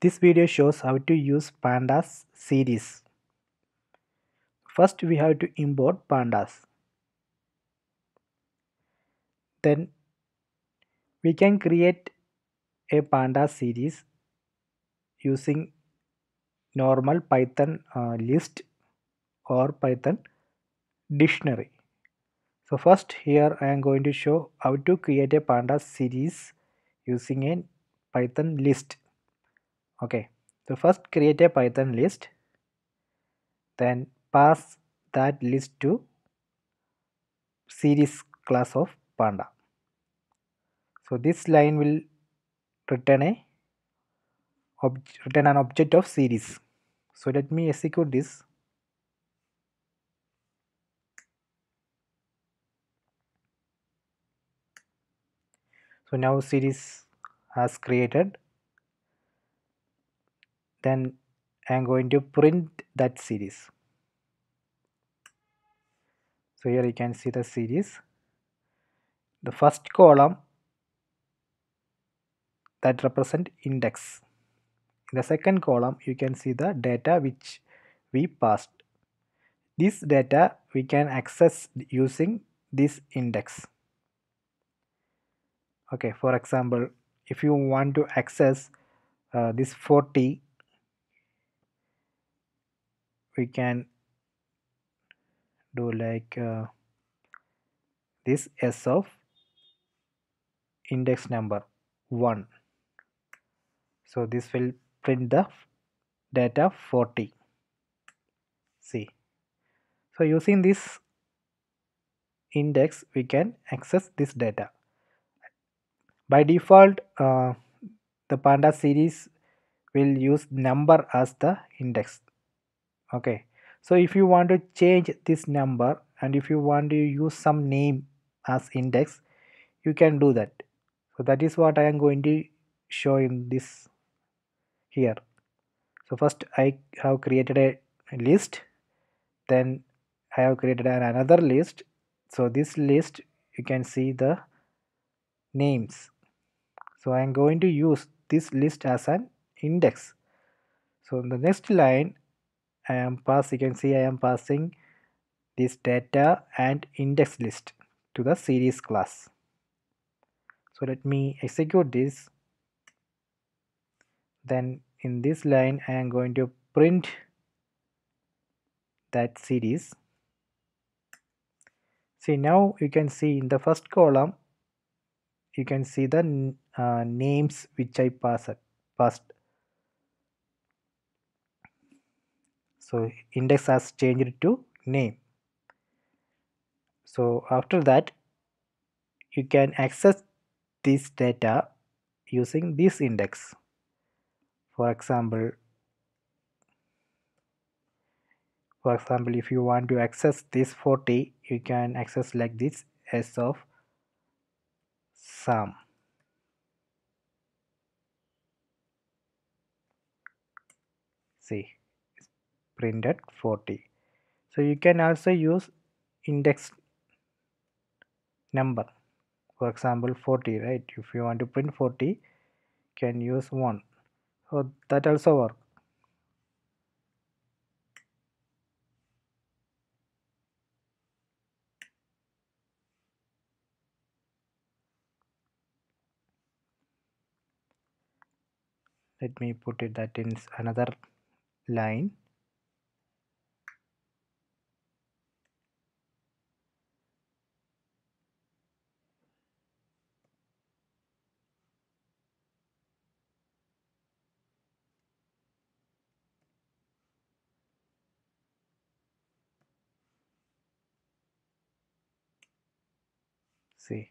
This video shows how to use pandas series. First we have to import pandas. Then we can create a panda series using normal python uh, list or python dictionary so first here i am going to show how to create a panda series using a python list okay. So first create a python list then pass that list to series class of panda. So this line will return a return an object of series. So let me execute this. So now series has created then I am going to print that series. So here you can see the series. The first column that represent index. In the second column you can see the data which we passed. This data we can access using this index. Okay for example if you want to access uh, this 40 we can do like uh, this s of index number 1 so this will print the data 40 see? So using this index we can access this data. By default uh, the panda series will use number as the index okay. So if you want to change this number and if you want to use some name as index you can do that. So that is what i am going to show in this here. So first i have created a list. Then i have created another list. So this list you can see the names. So i am going to use this list as an index. So in the next line I am pass you can see I am passing this data and index list to the series class. So let me execute this. Then in this line I am going to print that series. See now you can see in the first column you can see the uh, names which I passed passed so index has changed to name. So after that you can access this data using this index. For example for example if you want to access this 40 you can access like this s of sum. See printed 40 so you can also use index number. For example 40 right? If you want to print 40 can use 1 so that also work. Let me put it that in another line see.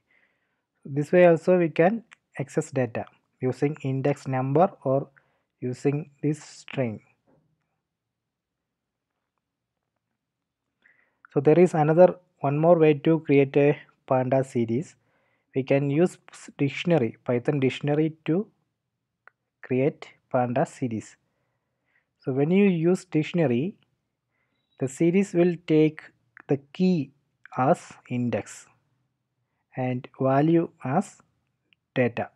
This way also we can access data using index number or using this string. So there is another one more way to create a panda series. We can use dictionary python dictionary to create panda series. So when you use dictionary the series will take the key as index and value as data.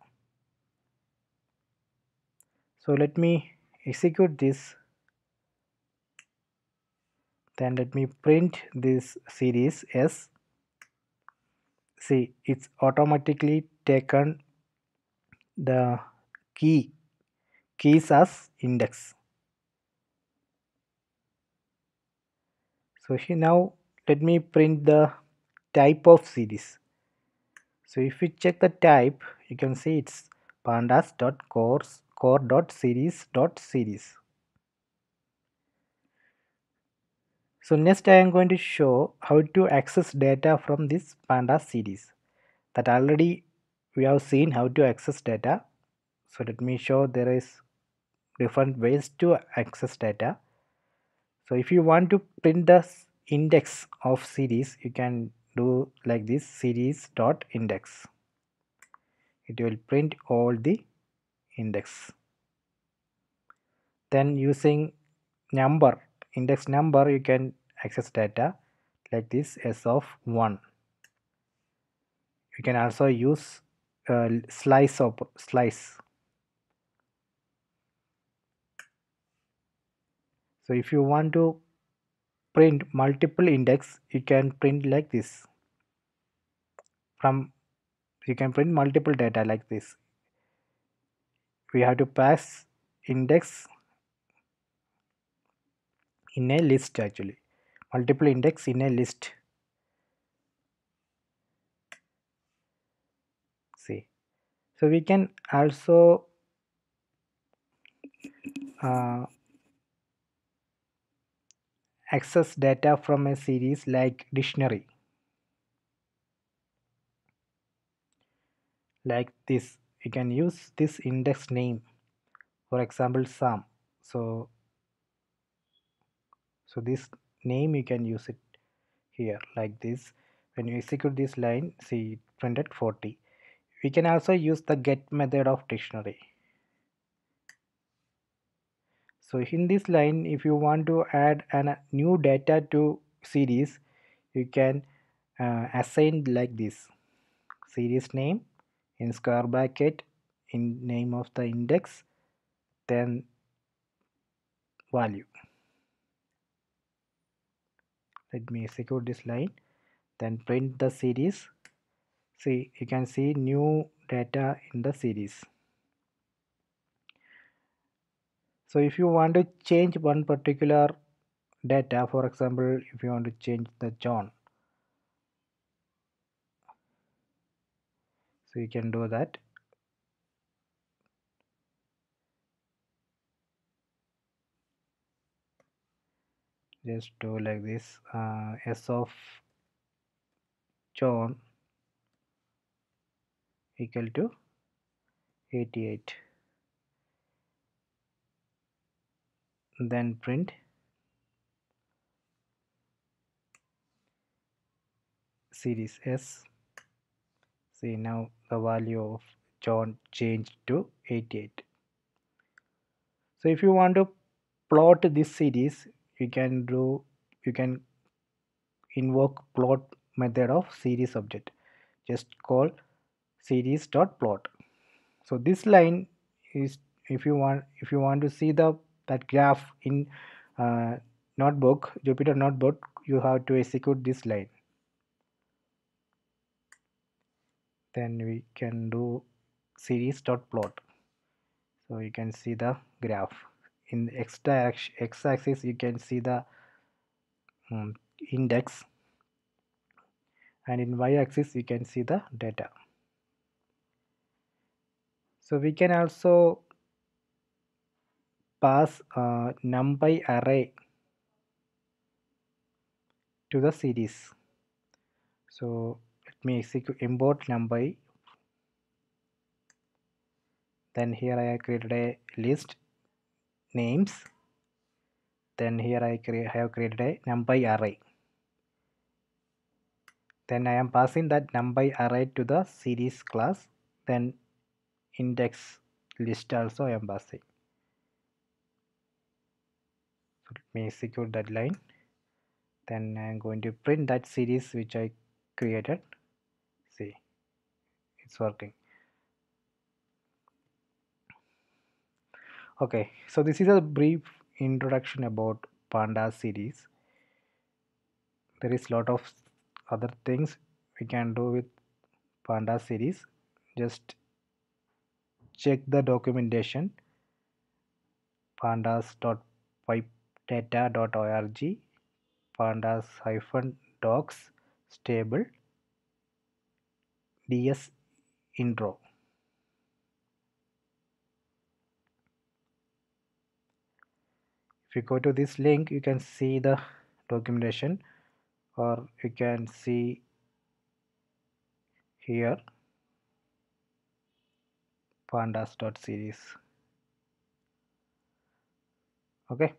So let me execute this. Then let me print this series s see it's automatically taken the key keys as index. So here now let me print the type of series so if you check the type you can see it's pandas.core core.series.series so next I am going to show how to access data from this pandas series. That already we have seen how to access data. So let me show there is different ways to access data. So if you want to print the index of series you can do like this series dot index. It will print all the index. Then using number index number you can access data like this s of 1 you can also use uh, slice of slice. So if you want to print multiple index you can print like this. From you can print multiple data like this. We have to pass index in a list actually. Multiple index in a list. See. So we can also uh, access data from a series like dictionary. Like this you can use this index name. For example sum so so this name you can use it here like this. When you execute this line see printed 40 we can also use the get method of dictionary so in this line if you want to add a new data to series you can uh, assign like this. Series name in square bracket in name of the index then value. Let me execute this line then print the series. See you can see new data in the series so if you want to change one particular data for example if you want to change the John so you can do that. Just do like this uh, s of John equal to 88 then print. Series S. See now the value of John changed to 88 so if you want to plot this series you can do you can invoke plot method of series object. Just call series dot plot. So this line is if you want if you want to see the that graph in uh, notebook Jupyter notebook you have to execute this line. Then we can do series dot plot. So you can see the graph. In x direction x axis you can see the um, index. And in y axis you can see the data. So we can also pass a numpy array to the series. So let me execute import numpy. Then here I created a list names. Then here I have created a numpy array. Then I am passing that numpy array to the series class. Then index list also I am passing so let me execute that line then I'm going to print that series which I created. See it's working. Okay so this is a brief introduction about pandas series. There is lot of other things we can do with pandas series. Just check the documentation pandas.pydata.org pandas hyphen docs stable ds intro. If you go to this link you can see the documentation or you can see here pandas.series okay